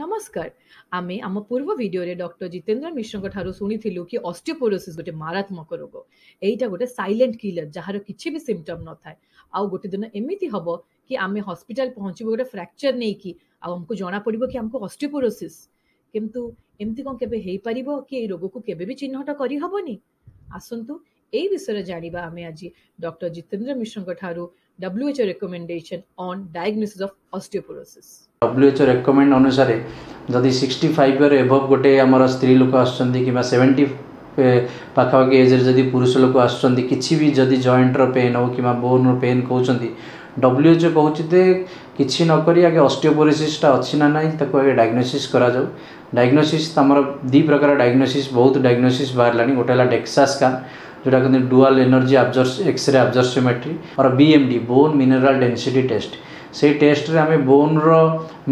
ନମସ୍କାର ଆମେ ଆମ ପୂର୍ବ ଭିଡ଼ିଓରେ ଡକ୍ଟର ଜିତେନ୍ଦ୍ର ମିଶ୍ରଙ୍କ ଠାରୁ ଶୁଣିଥିଲୁ କି ଅଷ୍ଟିପୋରୋସିସ୍ ଗୋଟେ ମାରାତ୍ମକ ରୋଗ ଏଇଟା ଗୋଟେ ସାଇଲେଣ୍ଟ କିଲର ଯାହାର କିଛି ବି ସିମ୍ପଟମ୍ ନଥାଏ ଆଉ ଗୋଟେ ଦିନ ଏମିତି ହେବ କି ଆମେ ହସ୍ପିଟାଲ ପହଞ୍ଚିବୁ ଗୋଟେ ଫ୍ରାକ୍ଚର ନେଇକି ଆଉ ଆମକୁ ଜଣାପଡ଼ିବ କି ଆମକୁ ଅଷ୍ଟିପୋରୋସିସ୍ କିନ୍ତୁ ଏମିତି କ'ଣ କେବେ ହେଇପାରିବ କି ଏଇ ରୋଗକୁ କେବେ ବି ଚିହ୍ନଟ କରିହେବନି ଆସନ୍ତୁ এই বিষয়ে জাঁয়া আমি আজ doctor Jitendra Mishra ঠার WHO recommendation on diagnosis of osteoporosis WHO recommend ଅନୁସାରେ ଯଦି ସିକ୍ସଟି ଫାଇଭ୍ ଇୟର୍ ଏଭବ୍ ଗୋଟେ ଆମର ସ୍ତ୍ରୀ ଲୋକ ଆସୁଛନ୍ତି କିମ୍ବା ସେଭେଣ୍ଟି ପାଖାପାଖି ଏଜ୍ରେ ଯଦି ପୁରୁଷ ଲୋକ ଆସୁଛନ୍ତି କିଛି ବି ଯଦି ଜଏଣ୍ଟର ପେନ୍ ହେଉ କିମ୍ବା ବୋନ୍ର ପେନ୍ କହୁଛନ୍ତି ଡବ୍ଲ୍ୟୁଏଚ୍ଓ କହୁଛି ଯେ କିଛି ନ କରି ଆଗେ ଅଷ୍ଟିଓପୋରୋସିସ୍ଟା ଅଛି ନା ନାହିଁ ତାକୁ ଆଗେ ଡାଇଗ୍ନୋସିସ୍ କରାଯାଉ ଡାଇଗ୍ନୋସିସ୍ ଆମର ଦୁଇ ପ୍ରକାର ଡାଇଗ୍ନୋସିସ୍ ବହୁତ ଡାଇଗ୍ନୋସିସ୍ ବାହାରିଲାଣି ଗୋଟେ ହେଲା ଡେକ୍ସାସ୍କାନ୍ ଯେଉଁଟା କହନ୍ତି dual energy absorbs X-ray absorptiometry or BMD bone mineral density test ସେଇ ଟେଷ୍ଟରେ ଆମେ ବୋନ୍ର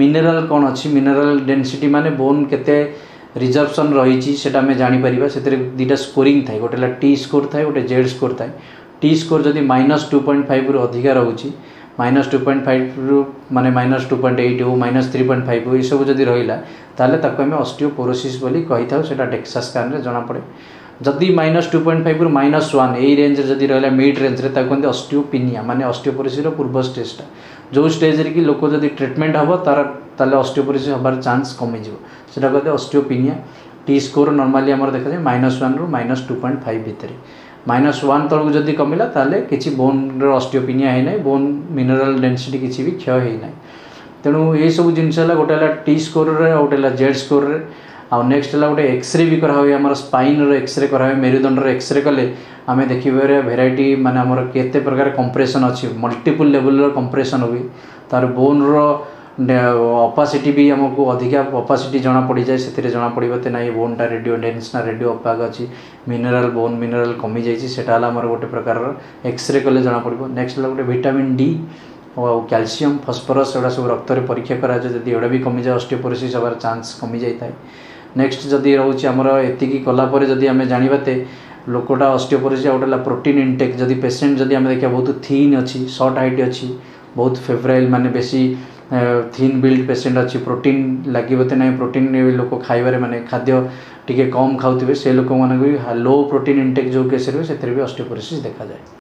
ମିନେରାଲ୍ କ'ଣ ଅଛି ମିନେରାଲ୍ ଡେନ୍ସିଟି ମାନେ ବୋନ୍ କେତେ ରିଜର୍ଭସନ୍ ରହିଛି ସେଇଟା ଆମେ ଜାଣିପାରିବା ସେଥିରେ ଦୁଇଟା ସ୍କୋରିଂ ଥାଏ ଗୋଟେ ହେଲା ଟି ସ୍କୋର୍ ଥାଏ ଗୋଟେ ଜେଡ୍ ସ୍କୋର୍ ଥାଏ ଟି ସ୍କୋର୍ ଯଦି ମାଇନସ୍ ଟୁ ପଏଣ୍ଟ ଫାଇଭରୁ ଅଧିକା ରହୁଛି ମାଇନସ୍ ଟୁ ପଏଣ୍ଟ ଫାଇଭରୁ ମାନେ ମାଇନସ୍ ଟୁ ପଏଣ୍ଟ ଏଇଟ୍ ହେଉ ମାଇନସ୍ ଥ୍ରୀ ପଏଣ୍ଟ ଫାଇଭ୍ ହେଉ ଏସବୁ ଯଦି ରହିଲା ତାହେଲେ ତାକୁ ଆମେ ଅଷ୍ଟିଓପୋରୋସିସ୍ ବୋଲି କହିଥାଉ ସେଇଟା ଡେକ୍ସା ସ୍କାନ୍ରେ ଜଣାପଡ଼େ ଯଦି ମାଇନସ୍ ଟୁ ପଏଣ୍ଟ ଫାଇଭରୁ ମାଇନସ୍ ୱାନ୍ ଏଇ ରେଞ୍ଜରେ ଯଦି ରହିଲା ମିଡ୍ ରେଞ୍ଜରେ ତାକୁ କୁହନ୍ତି ଅଷ୍ଟିଓପିନିଆ ମାନେ ଅଷ୍ଟିଓପୋରିସିର ପୂର୍ବ ଷ୍ଟେଜ୍ଟା ଯେଉଁ ଷ୍ଟେଜ୍ରେ କି ଲୋକ ଯଦି ଟ୍ରିଟମେଣ୍ଟ ହେବ ତା'ର ତାହେଲେ ଅଷ୍ଟିଓପୋରିସିସ୍ ହେବାର ଚାନ୍ସ କମିଯିବ ସେଟା କୁହନ୍ତି ଅଷ୍ଟିଓପିନିଆ ଟି ସ୍କୋର ନର୍ମାଲି ଆମର ଦେଖାଯାଏ ମାଇନସ୍ ୱାନ୍ରୁ ମାଇନସ୍ ଟୁ ପଏଣ୍ଟ ଫାଇଭ୍ ଭିତରେ ମାଇନସ୍ ୱାନ୍ ତଳକୁ ଯଦି କମିଲା ତାହେଲେ କିଛି ବୋନ୍ର ଅଷ୍ଟିଓପିନିଆ ହେଇନାହିଁ ବୋନ୍ ମିନେରାଲ୍ ଡେନ୍ସିଟି କିଛି ବି କ୍ଷୟ ହେଇନାହିଁ ତେଣୁ ଏଇସବୁ ଜିନିଷ ହେଲା ଗୋଟେ ହେଲା ଟି ସ୍କୋରରେ ଆଉ ଗୋଟେ ହେଲା ଜେଡ୍ ସ୍କୋରରେ ଆଉ ନେକ୍ସଟ ହେଲା ଗୋଟେ ଏକ୍ସରେ ବି କରାହୁଏ ଆମର ସ୍ପାଇନର ଏକ୍ସରେ କରାହୁଏ ମେରୁଦଣ୍ଡର ଏକ୍ସରେ କଲେ ଆମେ ଦେଖିପାରିବା ଭେରାଇଟି ମାନେ ଆମର କେତେ ପ୍ରକାର କମ୍ପ୍ରେସନ୍ ଅଛି ମଲ୍ଟିପୁଲ୍ ଲେଭେଲର କମ୍ପ୍ରେସନ୍ ହୁଏ ତା'ର ବୋନ୍ର ଅପାସିଟି ବି ଆମକୁ ଅଧିକା ଅପାସିଟି ଜଣାପଡ଼ିଯାଏ ସେଥିରେ ଜଣାପଡ଼ିବ ତେ ନାହିଁ ବୋନ୍ଟା ରେଡ଼ିଓ ଡେନ୍ସ ନା ରେଡ଼ିଓ ଅପାଗ ଅଛି ମିନେରାଲ୍ ବୋନ୍ ମିନେରାଲ୍ କମିଯାଇଛି ସେଇଟା ହେଲା ଆମର ଗୋଟେ ପ୍ରକାରର ଏକ୍ସରେ କଲେ ଜଣାପଡ଼ିବ ନେକ୍ସଟ ହେଲା ଗୋଟେ ଭିଟାମିନ୍ ଡି ଆଉ କ୍ୟାଲସିୟମ୍ ଫସ୍ଫରସ୍ ଏଗୁଡ଼ା ସବୁ ରକ୍ତରେ ପରୀକ୍ଷା କରାଯାଏ ଯଦି ଏଗୁଡ଼ା ବି କମିଯାଏ ଅଷ୍ଟିଓପୋରୋସିସ୍ ହେବାର ଚାନ୍ସ କମିଯାଇଥାଏ ନେକ୍ସଟ ଯଦି ରହୁଛି ଆମର ଏତିକି କଲାପରେ ଯଦି ଆମେ ଜାଣିବା ତେ ଲୋକଟା ଅଷ୍ଟ୍ରିଓପୋରୋସିସ୍ ଆଉ ଗୋଟେ ହେଲା ପ୍ରୋଟିନ୍ ଇନଟେକ୍ ଯଦି ପେସେଣ୍ଟ ଯଦି ଆମେ ଦେଖିବା ବହୁତ ଥିନ୍ ଅଛି ସର୍ଟ ହାଇଟ୍ ଅଛି ବହୁତ ଫେଭରାଇଲ୍ ମାନେ ବେଶୀ ଥିନ୍ ବିଲ୍ଡ ପେସେଣ୍ଟ ଅଛି ପ୍ରୋଟିନ୍ ଲାଗିବ ତ ନାହିଁ ପ୍ରୋଟିନ୍ ଲୋକ ଖାଇବାରେ ମାନେ ଖାଦ୍ୟ ଟିକେ କମ୍ ଖାଉଥିବେ ସେ ଲୋକମାନଙ୍କୁ ବି ଲୋ ପ୍ରୋଟିନ୍ ଇନଟେକ୍ ଯେଉଁ କେସ୍ରେ ବି ସେଥିରେ ବି ଅଷ୍ଟ୍ରିଓପୋରୋସିସ୍ ଦେଖାଯାଏ